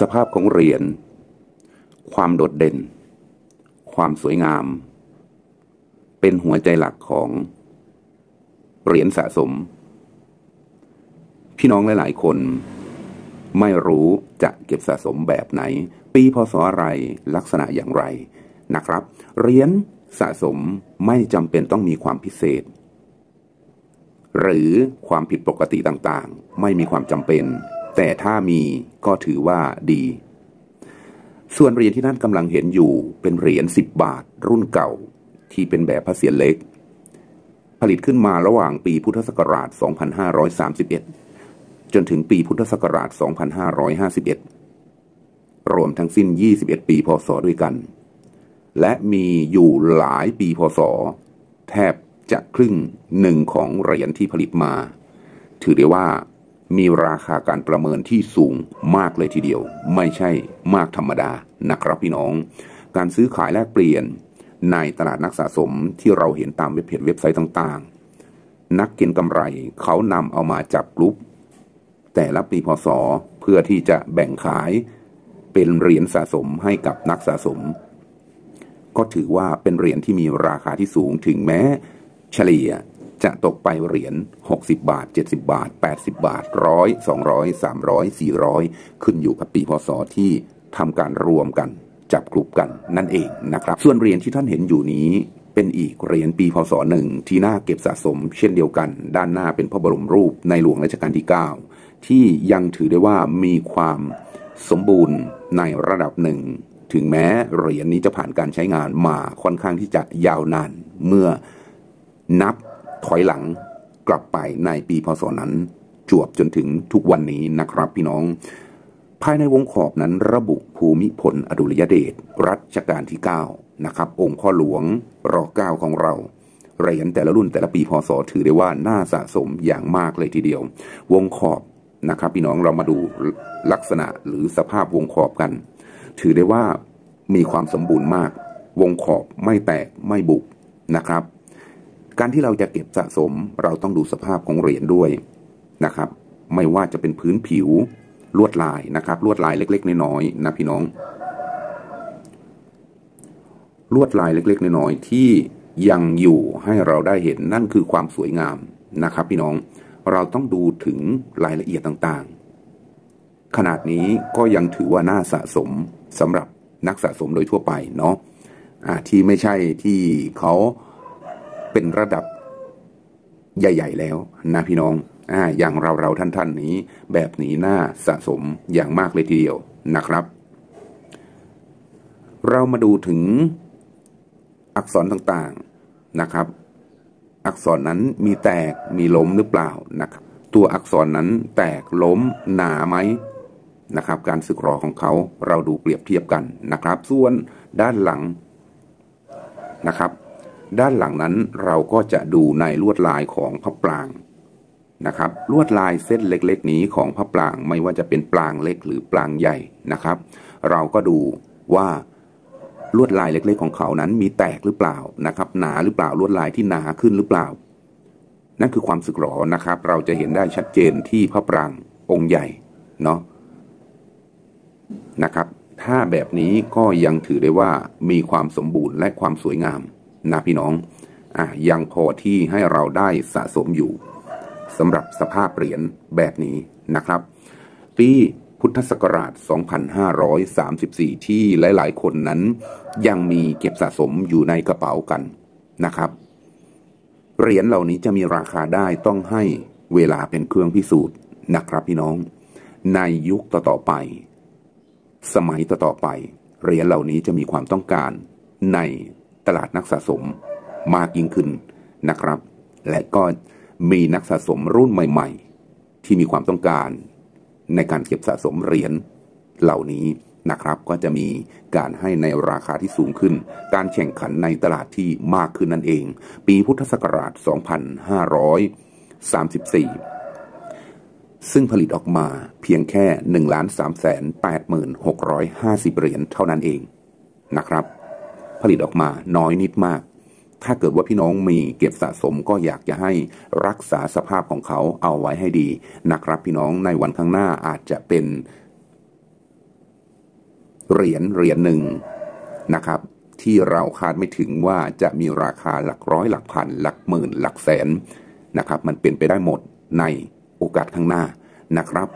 สภาพของเหรียญ ความโดดเด่น ความสวยงาม เป็นหัวใจหลักของเหรียญสะสม พี่น้องหลาย ๆ คน ไม่รู้จะเก็บสะสมแบบไหน ปีพศอะไรลักษณะอย่างไรนะครับ เหรียญสะสมไม่จำเป็นต้องมีความพิเศษ หรือความผิดปกติต่าง ๆ ไม่มีความจำเป็น แต่ถ้ามีก็ถือว่าดี ส่วนเหรียญที่ท่านกำลังเห็นอยู่เป็นเหรียญ10บาท รุ่นเก่าที่เป็นแบบพระเศียรเล็ก ผลิตขึ้นมาระหว่างปีพุทธศักราช 2531 จนถึงปีพุทธศักราช 2551 รวมทั้งสิ้น 21 ปีพศด้วยกัน และมีอยู่หลายปีพศ แทบจะครึ่งหนึ่งของเหรียญที่ผลิตมา ถือได้ว่า มีราคาการประเมินที่สูงมากเลยทีเดียว ไม่ใช่มากธรรมดานะครับพี่น้อง การซื้อขายแลกเปลี่ยน ในตลาดนักสะสมที่เราเห็นตามเว็บเพจเว็บไซต์ต่างๆ นักเก็งกำไรเขานำเอามาจับกลุ่มแต่ละปีพศเพื่อที่จะแบ่งขายเป็นเหรียญสะสมให้กับนักสะสม ก็ถือว่าเป็นเหรียญที่มีราคาที่สูงถึงแม้ เฉลี่ย จะตกไปเหรียญ 60 บาท 70 บาท 80 บาทร้อยสองร้อยสามร้อยสี่ร้อยขึ้นอยู่กับปีพศที่ทำการรวมกันจับกลุ่มกันนั่นเองนะครับ ส่วนเหรียญที่ท่านเห็นอยู่นี้เป็นอีกเหรียญปีพศหนึ่งที่น่าเก็บสะสม เช่นเดียวกัน ด้านหน้าเป็นพระบรมรูปในหลวงรัชกาลที่ 9 ที่ยังถือได้ว่ามีความสมบูรณ์ในระดับหนึ่ง ถึงแม้เหรียญนี้จะผ่านการใช้งานมาค่อนข้างที่จะยาวนานเมื่อนับ ถอยหลังกลับไปในปีพศนั้น จวบจนถึงทุกวันนี้นะครับพี่น้อง ภายในวงขอบนั้นระบุภูมิพลอดุลยเดชรัชกาลที่ 9 นะครับ องค์พ่อหลวงรอเก้าของเราเหรียญแต่ละรุ่นแต่ละปีพศถือได้ว่าน่าสะสมอย่างมากเลยทีเดียว วงขอบนะครับพี่น้องเรามาดูลักษณะหรือสภาพวงขอบกัน ถือได้ว่ามีความสมบูรณ์มาก วงขอบไม่แตกไม่บุบนะครับ การที่เราจะเก็บสะสมเราต้องดูสภาพของเหรียญด้วยนะครับ ไม่ว่าจะเป็นพื้นผิวลวดลายนะครับ ลวดลายเล็ก ๆ น้อยๆนะพี่น้อง ลวดลายเล็ก ๆ น้อยๆที่ยังอยู่ให้เราได้เห็นนั่นคือความสวยงามนะครับ พี่น้องเราต้องดูถึงรายละเอียดต่างๆ ขนาดนี้ก็ยังถือว่าน่าสะสมสำหรับนักสะสมโดยทั่วไปเนาะะที่ไม่ใช่ที่เขา เป็นระดับใหญ่ ๆ แล้วนะพี่น้องออย่างเราเราท่านท่านนี้ แบบนี้น่าสะสมอย่างมากเลยทีเดียวนะครับ เรามาดูถึงอักษรต่างๆนะครับ อักษรนั้นมีแตกมีล้มหรือเปล่านะครับ ตัวอักษรนั้นแตกล้มหนาไหมนะครับ การสึกหรอของเขาเราดูเปรียบเทียบกันนะครับ ส่วนด้านหลังนะครับ ด้านหลังนั้นเราก็จะดูในลวดลายของพระปรางนะครับ ลวดลายเส้นเล็กๆ นี้ของพระปรางไม่ว่าจะเป็นปรางเล็กหรือปรางใหญ่นะครับ เราก็ดูว่าลวดลายเล็ก ๆ ของเขานั้นมีแตกหรือเปล่านะครับ หนาหรือเปล่าลวดลายที่หนาขึ้นหรือเปล่า นั่นคือความสึกหรอนะครับ เราจะเห็นได้ชัดเจนที่พระปรางองค์ใหญ่เนาะนะครับ ถ้าแบบนี้ก็ยังถือได้ว่ามีความสมบูรณ์และความสวยงาม นะพี่น้องอะยังพอที่ให้เราได้สะสมอยู่สำหรับสภาพเหรียญแบบนี้นะครับ ปีพุทธศักราช 2534 ที่หลาย ๆ คนนั้นยังมีเก็บสะสมอยู่ในกระเป๋ากันนะครับ เหรียญเหล่านี้จะมีราคาได้ต้องให้เวลาเป็นเครื่องพิสูจน์นะครับพี่น้อง ในยุคต่อๆไป สมัยต่อๆไป เหรียญเหล่านี้จะมีความต้องการใน ตลาดนักสะสมมากยิ่งขึ้นนะครับ และก็มีนักสะสมรุ่นใหม่ ๆ ที่มีความต้องการ ในการเก็บสะสมเหรียญเหล่านี้นะครับ ก็จะมีการให้ในราคาที่สูงขึ้น การแข่งขันในตลาดที่มากขึ้นนั่นเอง ปีพุทธศักราช 2534 ซึ่งผลิตออกมาเพียงแค่ 1 3 8 6 5 0 เหรียญเท่านั้นเองนะครับ ผลิตออกมาน้อยนิดมาก ถ้าเกิดว่าพี่น้องมีเก็บสะสมก็อยากจะให้รักษาสภาพของเขาเอาไว้ให้ดีนะครับพี่น้องในวันข้างหน้าอาจจะเป็นเหรียญเหรียญหนึ่งนะครับ ที่เราคาดไม่ถึงว่าจะมีราคาหลักร้อยหลักพัน หลักหมื่น หลักแสนนะครับ มันเป็นไปได้หมดในโอกาสข้างหน้านะครับ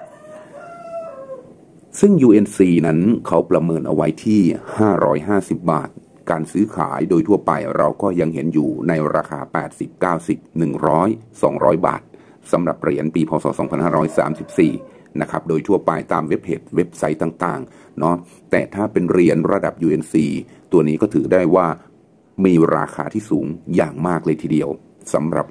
ซึ่ง UNC นั้นเขาประเมินเอาไว้ที่ 550 บาท การซื้อขายโดยทั่วไปเราก็ยังเห็นอยู่ในราคา 80 90 100 200 บาทสำหรับเหรียญปีพศ 2534 นะครับ โดยทั่วไปตามเว็บเพจเว็บไซต์ต่างๆ เนาะแต่ถ้าเป็นเหรียญระดับ UNC ตัวนี้ก็ถือได้ว่ามีราคาที่สูงอย่างมากเลยทีเดียวสำหรับ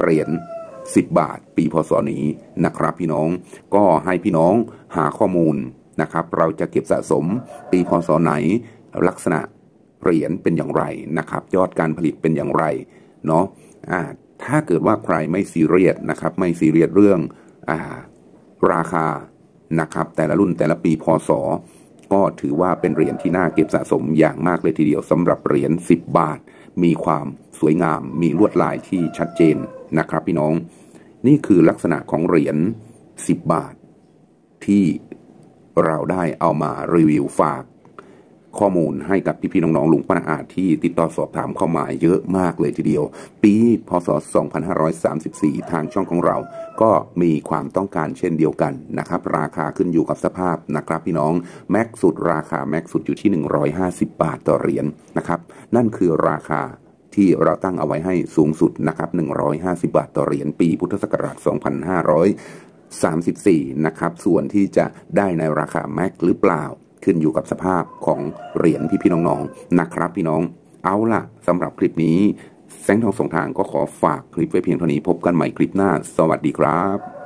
เหรียญ10 บาท ปีพศนี้นะครับ พี่น้องก็ให้พี่น้องหาข้อมูลนะครับ เราจะเก็บสะสมปีพศไหน ลักษณะเหรียญเป็นอย่างไรนะครับ ยอดการผลิตเป็นอย่างไรเนาะะถ้าเกิดว่าใครไม่ซีเรียสนะครับ ไม่ซีเรียสเรื่องอาราคานะครับ แต่ละรุ่นแต่ละปีพศก็ถือว่าเป็นเหรียญที่น่าเก็บสะสมอย่างมากเลยทีเดียวสำหรับเหรียญ10 บาท มีความสวยงาม มีลวดลายที่ชัดเจนนะครับ พี่น้อง นี่คือลักษณะของเหรียญ10 บาท ที่เราได้เอามารีวิวฝาก ข้อมูลให้กับพี่ๆน้องๆลุงป้าอาที่ติดต่อสอบถามเข้ามาเยอะมากเลยทีเดียว ปีพศ 2534 ทางช่องของเรา ก็มีความต้องการเช่นเดียวกันนะครับ ราคาขึ้นอยู่กับสภาพนะครับ พี่น้องแม็กสุดราคาแม็กสุดอยู่ที่ 150 บาทต่อเหรียญนนะครับ นั่นคือราคาที่เราตั้งเอาไว้ให้สูงสุดนะครับ 150 บาทต่อเหรียญปีพุทธศักราช 2534 นะครับ ส่วนที่จะได้ในราคาแม็กหรือเปล่า ขึ้นอยู่กับสภาพของเหรียญพี่พี่น้องๆนะครับพี่น้องเอาล่ะสำหรับคลิปนี้แสงทองสองทางก็ขอฝากคลิปไว้เพียงเท่านี้พบกันใหม่คลิปหน้า สวัสดีครับ